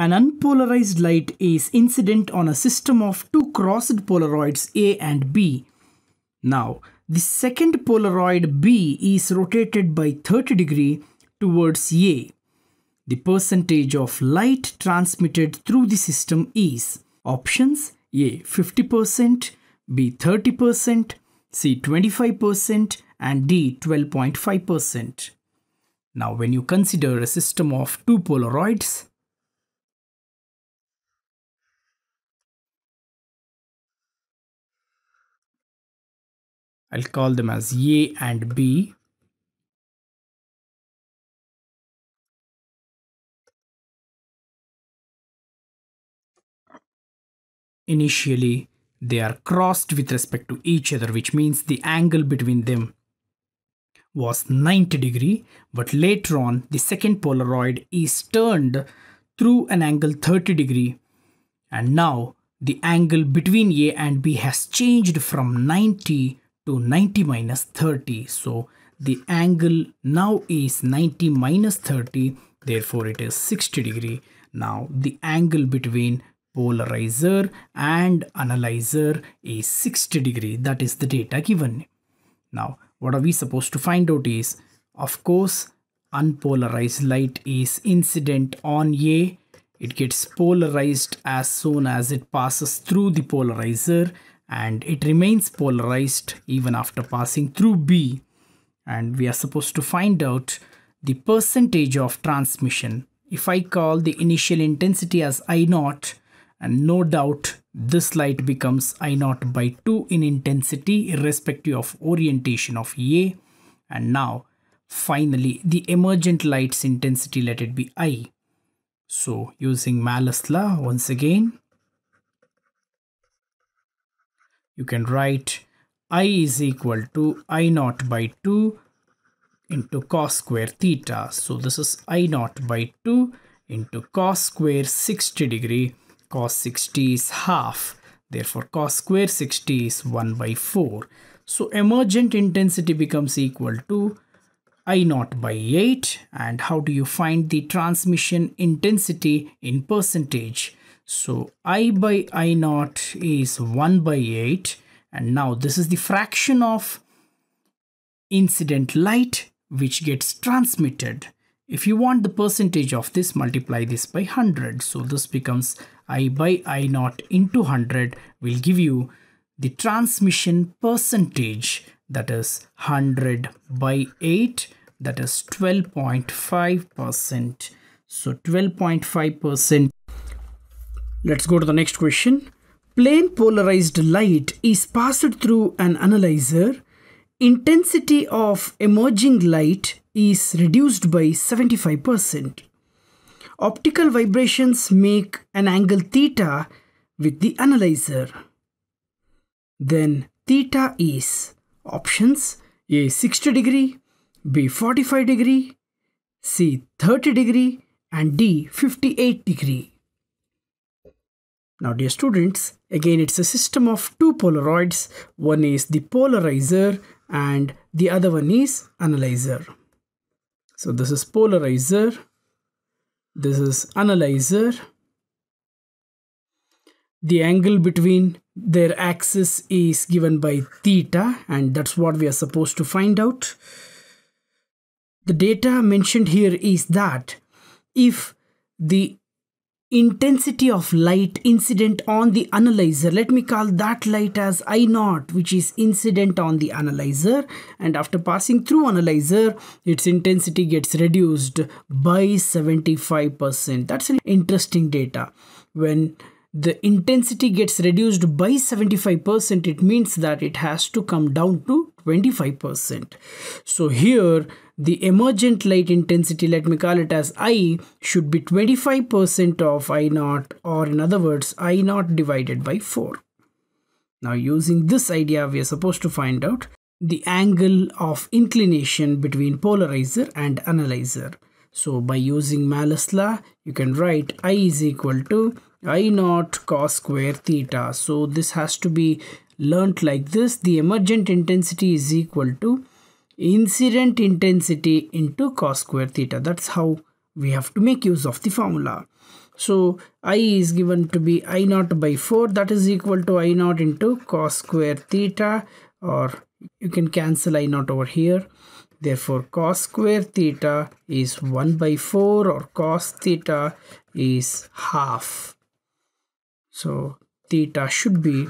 An unpolarized light is incident on a system of two crossed polaroids A and B. Now, the second polaroid B is rotated by 30 degree towards A. The percentage of light transmitted through the system is options A 50%, B 30%, C 25% and D 12.5%. Now when you consider a system of two polaroids, I'll call them as A and B. Initially, they are crossed with respect to each other, which means the angle between them was 90 degree, but later on the second Polaroid is turned through an angle 30 degree and now the angle between A and B has changed from 90 to 90 minus 30 so the angle now is 90 minus 30 therefore it is 60 degree. Now the angle between polarizer and analyzer is 60 degree. That is the data given. Now what are we supposed to find out is of course unpolarized light is incident on a. It gets polarized as soon as it passes through the polarizer and it remains polarized even after passing through B and we are supposed to find out the percentage of transmission. If I call the initial intensity as I naught and no doubt this light becomes I naught by 2 in intensity irrespective of orientation of A and now finally the emergent light's intensity let it be I. So using Malus law once again you can write i is equal to i naught by 2 into cos square theta. So this is i naught by 2 into cos square 60 degree. Cos 60 is half. Therefore cos square 60 is 1 by 4. So emergent intensity becomes equal to I naught by 8 and how do you find the transmission intensity in percentage? So I by I naught is 1 by 8 and now this is the fraction of incident light which gets transmitted. If you want the percentage of this multiply this by 100 so this becomes I by I naught into 100 will give you the transmission percentage. That is 100 by 8 that is 12.5 percent. So 12.5 percent Let's go to the next question. Plane polarized light is passed through an analyzer. Intensity of emerging light is reduced by 75%. Optical vibrations make an angle theta with the analyzer. Then theta is options A 60 degree, B 45 degree, C 30 degree and D 58 degree. Now dear students, again it's a system of two polaroids. One is the polarizer and the other one is analyzer. So this is polarizer, this is analyzer. The angle between their axis is given by theta and that's what we are supposed to find out. The data mentioned here is that if the intensity of light incident on the analyzer. Let me call that light as i naught which is incident on the analyzer. And after passing through analyzer its intensity gets reduced by 75 percent. That's an interesting data. When the intensity gets reduced by 75 percent it means that it has to come down to 25 percent so here the emergent light intensity, let me call it as I, should be 25% of I naught or in other words I naught divided by 4. Now using this idea we are supposed to find out the angle of inclination between polarizer and analyzer. So by using Malus law you can write I is equal to I naught cos square theta. So this has to be learnt like this the emergent intensity is equal to incident intensity into cos square theta. That's how we have to make use of the formula. So I is given to be I naught by 4 that is equal to I naught into cos square theta or you can cancel I naught over here. Therefore cos square theta is 1 by 4 or cos theta is half. So theta should be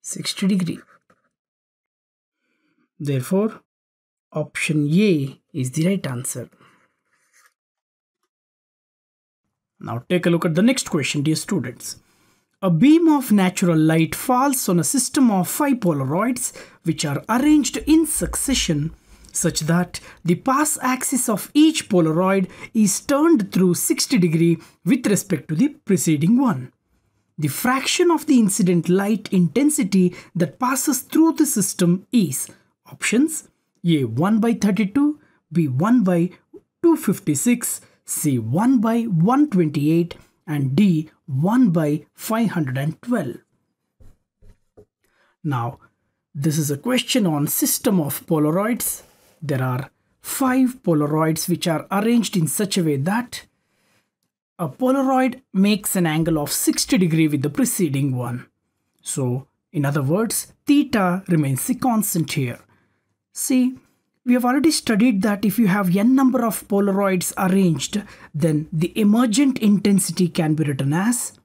60 degree. Therefore option A is the right answer. Now take a look at the next question dear students. A beam of natural light falls on a system of five Polaroids which are arranged in succession such that the pass axis of each Polaroid is turned through 60 degree with respect to the preceding one. The fraction of the incident light intensity that passes through the system is options A 1 by 32, B 1 by 256, C 1 by 128 and D 1 by 512. Now, this is a question on system of Polaroids. There are five Polaroids which are arranged in such a way that a Polaroid makes an angle of 60 degree with the preceding one. So, in other words, theta remains the constant here. See, we have already studied that if you have n number of Polaroids arranged, then the emergent intensity can be written as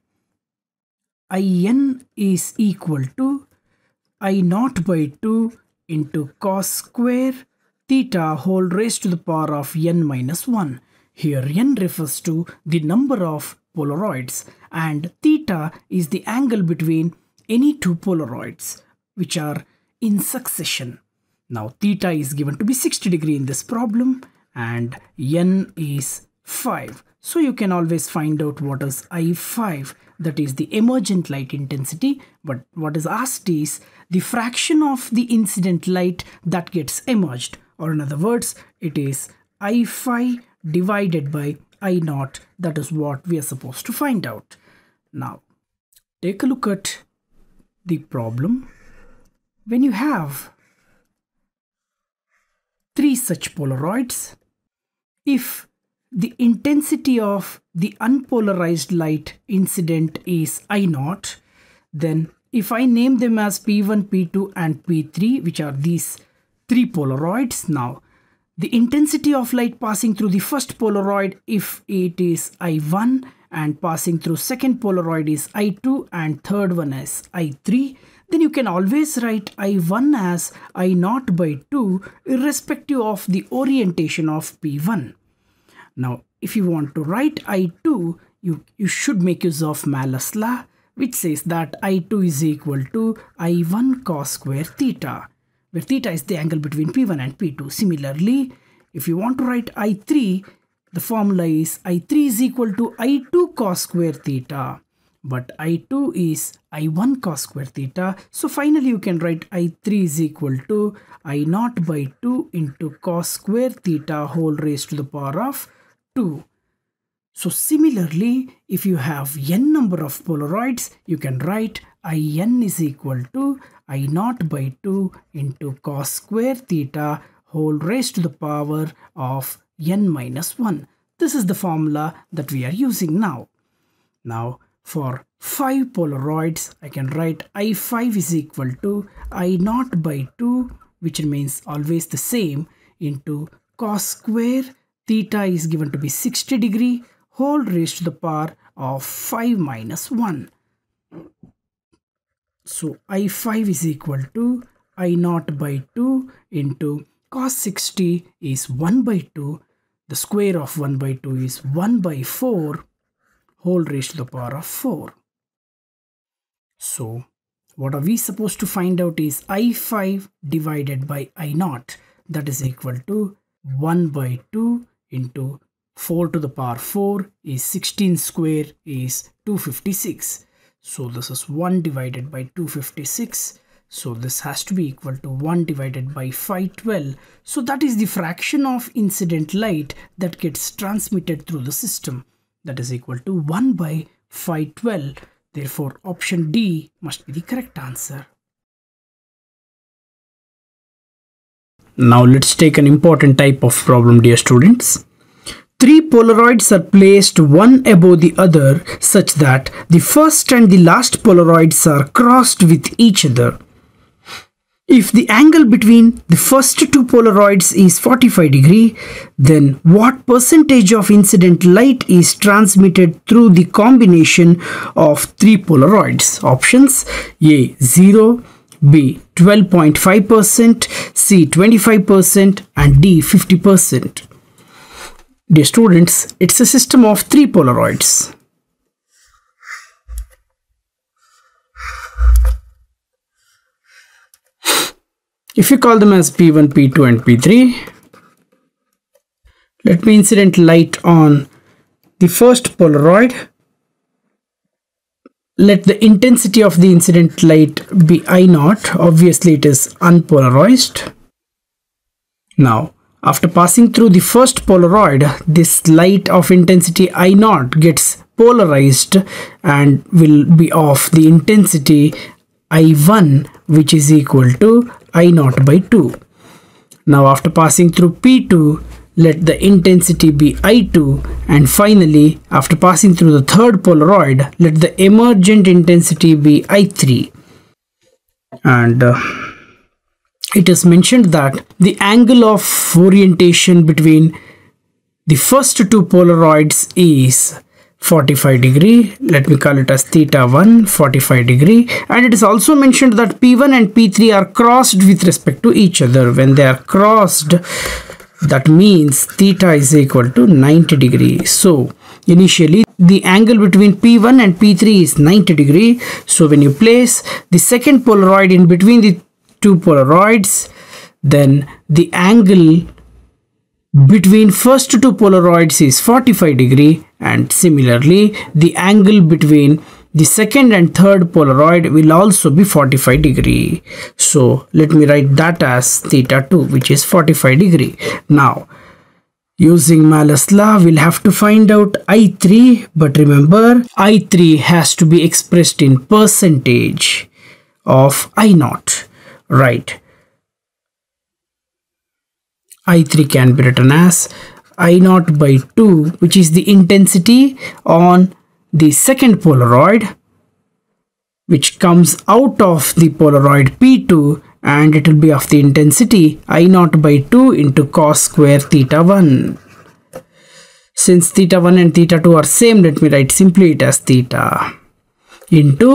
In is equal to I naught by 2 into cos square theta whole raised to the power of n minus 1. Here n refers to the number of Polaroids and theta is the angle between any two Polaroids which are in succession. Now theta is given to be 60 degree in this problem and n is 5. So you can always find out what is I5 that is the emergent light intensity but what is asked is the fraction of the incident light that gets emerged or in other words it is I5 divided by I naught that is what we are supposed to find out. Now take a look at the problem. When you have three such Polaroids. If the intensity of the unpolarized light incident is I naught, then if I name them as P1, P2 and P3, which are these three Polaroids now, the intensity of light passing through the first Polaroid if it is I1 and passing through second Polaroid is I2 and third one is I3 then you can always write I1 as I0 by 2 irrespective of the orientation of P1. Now, if you want to write I2, you, you should make use of Malus law, which says that I2 is equal to I1 cos square theta, where theta is the angle between P1 and P2. Similarly, if you want to write I3, the formula is I3 is equal to I2 cos square theta but i2 is i1 cos square theta. So finally you can write i3 is equal to I0 by 2 into cos square theta whole raised to the power of 2. So similarly, if you have n number of Polaroids, you can write in is equal to i naught by 2 into cos square theta whole raised to the power of n minus 1. This is the formula that we are using now. Now, for 5 Polaroids, I can write I5 is equal to I naught by 2, which remains always the same, into cos square theta is given to be 60 degree whole raised to the power of 5 minus 1. So I5 is equal to I naught by 2 into cos 60 is 1 by 2. The square of 1 by 2 is 1 by 4 whole raised to the power of 4. So what are we supposed to find out is I5 divided by I naught that is equal to 1 by 2 into 4 to the power 4 is 16 square is 256. So this is 1 divided by 256. So this has to be equal to 1 divided by 512. So that is the fraction of incident light that gets transmitted through the system that is equal to 1 by 512. Therefore, option D must be the correct answer. Now let's take an important type of problem dear students. Three Polaroids are placed one above the other such that the first and the last Polaroids are crossed with each other. If the angle between the first two Polaroids is 45 degree, then what percentage of incident light is transmitted through the combination of three Polaroids? Options A 0, B 12.5%, C 25% and D 50%. Dear students, it's a system of three Polaroids. If you call them as P1, P2 and P3, let me incident light on the first Polaroid. Let the intensity of the incident light be I naught. Obviously it is unpolarized. Now after passing through the first Polaroid, this light of intensity I naught gets polarized and will be of the intensity I1 which is equal to I naught by 2. Now after passing through P2, let the intensity be I2 and finally after passing through the third Polaroid, let the emergent intensity be I3. And uh, it is mentioned that the angle of orientation between the first two Polaroids is 45 degree. Let me call it as theta 1 45 degree. And it is also mentioned that p1 and p3 are crossed with respect to each other. When they are crossed that means theta is equal to 90 degree. So initially the angle between p1 and p3 is 90 degree. So when you place the second polaroid in between the two polaroids then the angle between first two polaroids is 45 degree and similarly the angle between the second and third polaroid will also be 45 degree. So let me write that as theta 2 which is 45 degree. Now using Malus law we'll have to find out i3 but remember i3 has to be expressed in percentage of i naught right I3 can be written as I naught by 2 which is the intensity on the second Polaroid which comes out of the Polaroid P2 and it will be of the intensity I naught by 2 into cos square theta 1. Since theta 1 and theta 2 are same let me write simply it as theta into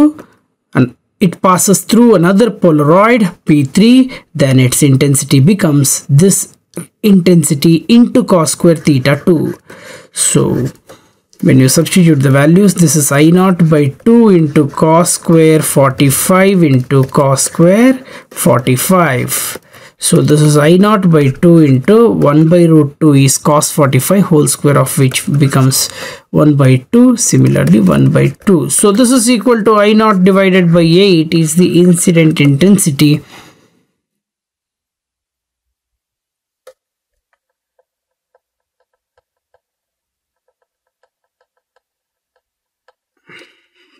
it passes through another Polaroid P3 then its intensity becomes this intensity into cos square theta 2 so when you substitute the values this is i naught by 2 into cos square 45 into cos square 45 so this is i naught by 2 into 1 by root 2 is cos 45 whole square of which becomes 1 by 2 similarly 1 by 2 so this is equal to i naught divided by 8 is the incident intensity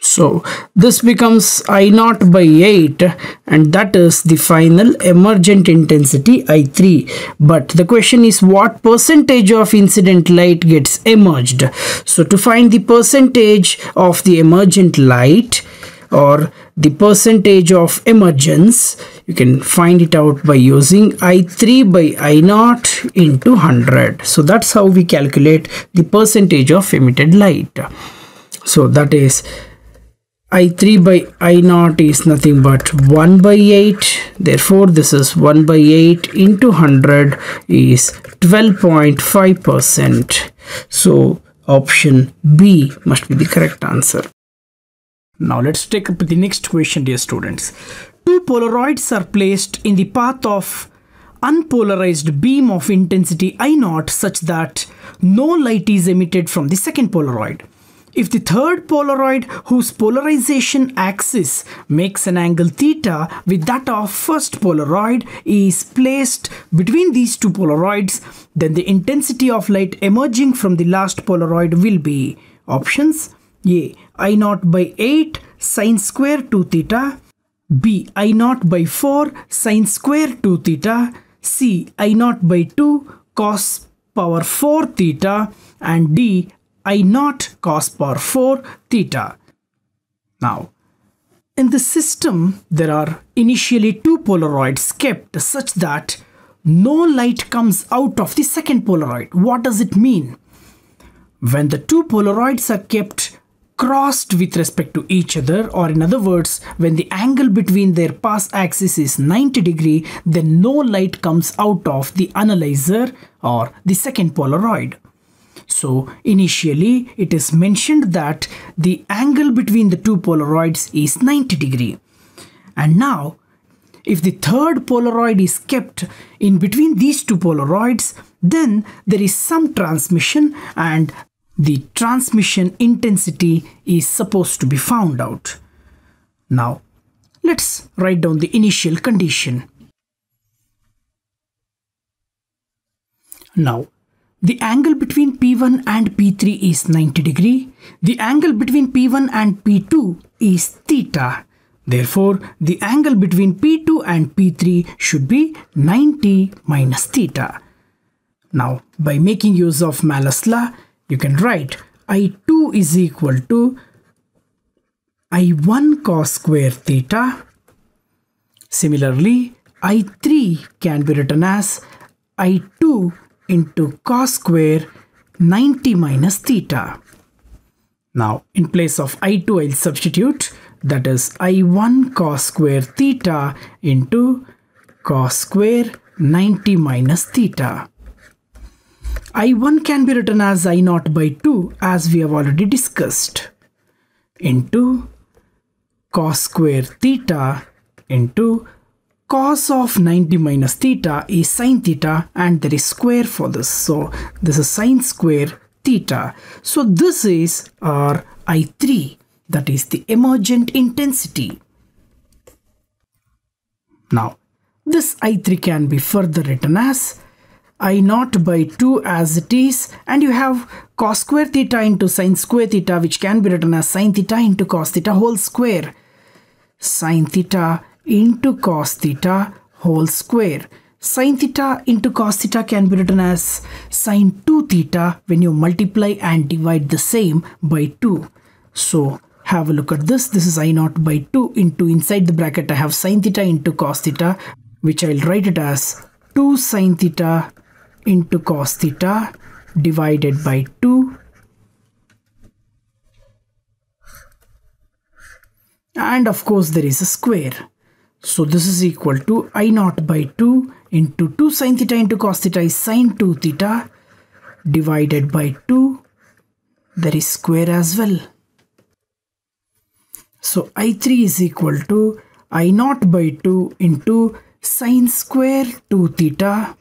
So this becomes I naught by 8 and that is the final emergent intensity I3. But the question is what percentage of incident light gets emerged. So to find the percentage of the emergent light or the percentage of emergence you can find it out by using i3 by i naught into 100 so that's how we calculate the percentage of emitted light so that is i3 by i0 is nothing but 1 by 8 therefore this is 1 by 8 into 100 is 12.5 percent. So option b must be the correct answer. Now let's take up the next question dear students. Two polaroids are placed in the path of unpolarized beam of intensity i naught such that no light is emitted from the second polaroid if the third Polaroid whose polarization axis makes an angle theta with that of first Polaroid is placed between these two Polaroids, then the intensity of light emerging from the last Polaroid will be options A. I naught by 8 sine square 2 theta B. I naught by 4 sine square 2 theta C. I naught by 2 cos power 4 theta and D I naught cos power 4 theta. Now, in the system, there are initially two Polaroids kept such that no light comes out of the second Polaroid. What does it mean? When the two Polaroids are kept crossed with respect to each other or in other words when the angle between their pass axis is 90 degree then no light comes out of the analyzer or the second Polaroid. So initially it is mentioned that the angle between the two Polaroids is 90 degree. And now if the third Polaroid is kept in between these two Polaroids then there is some transmission and the transmission intensity is supposed to be found out. Now let's write down the initial condition. Now the angle between P1 and P3 is 90 degree. The angle between P1 and P2 is theta. Therefore, the angle between P2 and P3 should be 90 minus theta. Now, by making use of Malus law, you can write I2 is equal to I1 cos square theta. Similarly, I3 can be written as I2 into cos square 90 minus theta. Now in place of I2 I'll substitute that is I1 cos square theta into cos square 90 minus theta. I1 can be written as I0 by 2 as we have already discussed into cos square theta into cos of 90 minus theta is sine theta and there is square for this. So this is sine square theta. So this is our I3 that is the emergent intensity. Now this I3 can be further written as I naught by 2 as it is and you have cos square theta into sine square theta which can be written as sine theta into cos theta whole square. Sine theta into cos theta whole square. Sin theta into cos theta can be written as sine 2 theta when you multiply and divide the same by 2. So have a look at this. This is I naught by 2 into inside the bracket I have sine theta into cos theta which I'll write it as 2 sine theta into cos theta divided by 2 and of course there is a square so this is equal to I naught by 2 into 2 sine theta into cos theta is sine 2 theta divided by 2 there is square as well. So I3 is equal to I naught by 2 into sine square 2 theta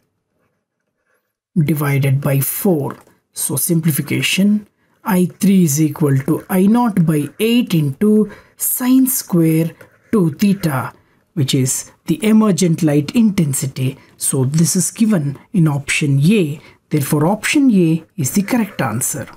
divided by 4. So simplification I3 is equal to I naught by 8 into sine square 2 theta which is the emergent light intensity. So this is given in option A. Therefore option A is the correct answer.